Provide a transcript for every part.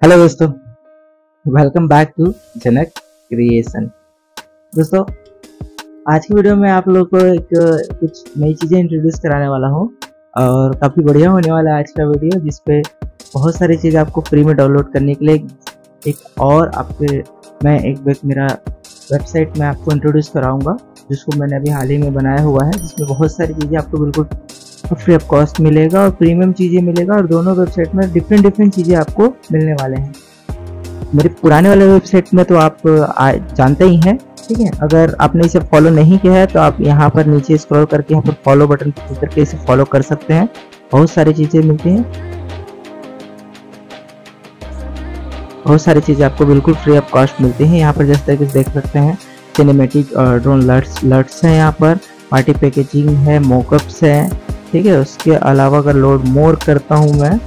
Hello दोस्तों welcome back to Janak creation दोस्तों, आज की वीडियो में आप लोगों को एक, कुछ नई चीज़ें इंट्रोड्यूस कराने वाला हूँ और काफ़ी बढ़िया होने वाला है आज का वीडियो जिसपे बहुत सारी चीज़ें आपको फ्री में डाउनलोड करने के लिए एक और आपके, मैं एक मेरा वेबसाइट में आपको इंट्रोड्यूस कराऊँगा, जिसको मैंने अभी हाल ही में बनाया हुआ है, जिसमें बहुत सारी चीज़ें आपको बिल्कुल फ्री ऑफ़ कॉस्ट मिलेगा और प्रीमियम चीज़ें मिलेगा और दोनों वेबसाइट में डिफरेंट डिफरेंट चीज़ें आपको मिलने वाले हैं। मेरे पुराने वाले वेबसाइट में तो आप जानते ही हैं, ठीक है? अगर आपने इसे फॉलो नहीं किया है तो आप यहाँ पर नीचे स्क्रॉल करके यहाँ पर फॉलो बटन क्लिक करके इसे फॉलो कर सकते हैं। बहुत सारी चीज़ें मिलती हैं। बहुत सारी चीज़ें आपको बिल्कुल फ्री ऑफ़ कॉस्ट मिलती हैं। यहाँ पर जिस तरीके से देख सकते हैं सिनेमेटिक ड्रोन लर्ट्स लर्ट्स हैं यहाँ पर पार्टी पैकेजिंग है मोकअप्स है ठीक है, उसके अलावा अगर लोड मोर करता हूँ मैं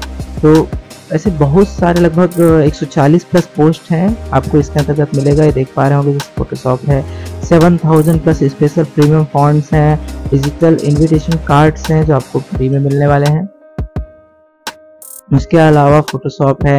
तो ऐसे बहुत सारे लगभग 140 प्लस पोस्ट हैं। आपको इसके अंतर्गत मिलेगा, ये देख पा रहे होंगे जैसे फोटोशॉप है। 7000 प्लस स्पेशल प्रीमियम फॉन्ट्स हैं डिजिटल इनविटेशन कार्ड्स हैं जो आपको फ्री में मिलने वाले हैं। उसके अलावा फोटोशॉप है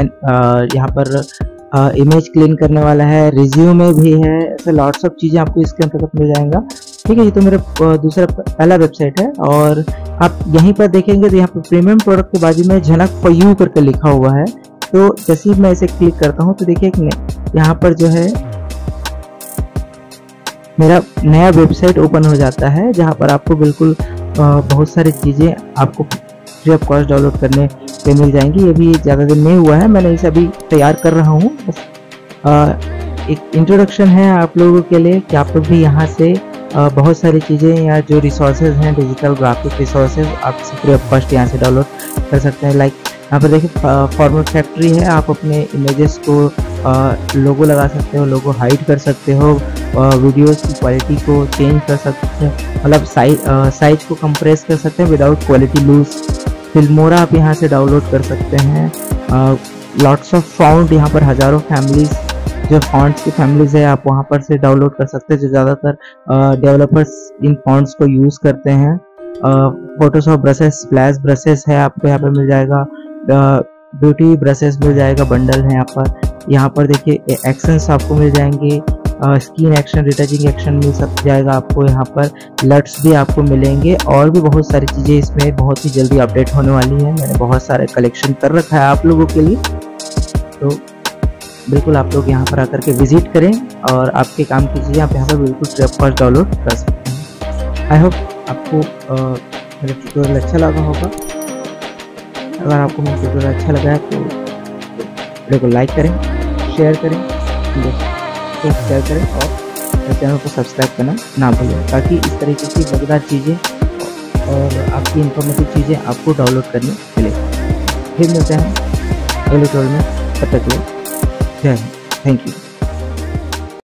यहाँ पर इमेज क्लीन करने वाला है रिज्यूमे भी है, ऐसे लॉट्स ऑफ़ चीज़ें आपको इसके अंतर्गत मिल जाएगा। ठीक है, ये तो मेरा दूसरा पहला वेबसाइट है और आप यहीं पर देखेंगे तो यहाँ पर प्रीमियम प्रोडक्ट के बाजू में झनक फॉर यू करके लिखा हुआ है। तो जैसे ही मैं इसे क्लिक करता हूँ तो देखिए यहाँ पर जो है, मेरा नया वेबसाइट ओपन हो जाता है, जहाँ पर आपको बिल्कुल बहुत सारी चीज़ें आपको फ्री ऑफ़ कॉस्ट डाउनलोड करने पे मिल जाएँगी। ये भी ज़्यादा दिन नहीं हुआ है, मैंने इसे अभी तैयार कर रहा हूँ। एक इंट्रोडक्शन है आप लोगों के लिए कि आप लोग भी यहाँ से बहुत सारी चीज़ें या जो रिसोर्सेज हैं डिजिटल ग्राफिक रिसोर्सेज आप फ्री ऑफ़ कॉस्ट यहाँ से डाउनलोड कर सकते हैं। लाइक यहाँ पर देखिए फॉर्मल फैक्ट्री है, आप अपने इमेजेस को लोगो लगा सकते हो लोगो हाइड कर सकते हो वीडियोस की क्वालिटी को चेंज कर सकते हैं। मतलब साइज़ साइज़ को कंप्रेस कर सकते हैं विदाउट क्वालिटी लूज फिल्मोरा आप यहाँ से डाउनलोड कर सकते हैं। लॉट्स ऑफ़ फाउंड यहाँ पर, हज़ारों फैमिलीज़ जो फॉन्ट्स की फैमिलीज़ है, आप वहाँ पर से डाउनलोड कर सकते हैं, जो ज़्यादातर डेवलपर्स इन फॉन्ट्स को यूज़ करते हैं। फोटोशॉप ब्रशेस स्प्लैश ब्रशेस है, आपको यहाँ पर मिल जाएगा। ब्यूटी ब्रशेस मिल जाएगा बंडल है यहाँ पर। यहाँ पर देखिए एक्शंस आपको मिल जाएँगे। स्किन एक्शन रिटचिंग एक्शन मिल सक, जाएगा आपको यहाँ पर। लट्स भी आपको मिलेंगे, और भी बहुत सारी चीज़ें इसमें बहुत ही जल्दी अपडेट होने वाली है। मैंने बहुत सारे कलेक्शन कर रखा है आप लोगों के लिए। तो बिल्कुल आप लोग यहाँ पर आकर के विज़िट करें और आपके काम की चीज़ें आप यहाँ पर बिल्कुल फ्री ऑफ़ कॉस्ट डाउनलोड कर सकते हैं। आई होप आपको मेरा ट्यूटोरियल अच्छा लगा होगा। अगर आपको मेरा ट्यूटोरियल अच्छा लगा है तो वीडियो को लाइक करें शेयर करें शेयर करें और चैनल को सब्सक्राइब करना ना भूलें ताकि इस तरीके की मज़ेदार चीज़ें और आपकी इंफॉर्मेटिव चीज़ें आपको डाउनलोड करने मिले फिर मिलते हैं अगले ट्यूटोरियल में। तब तक लिए Thank you.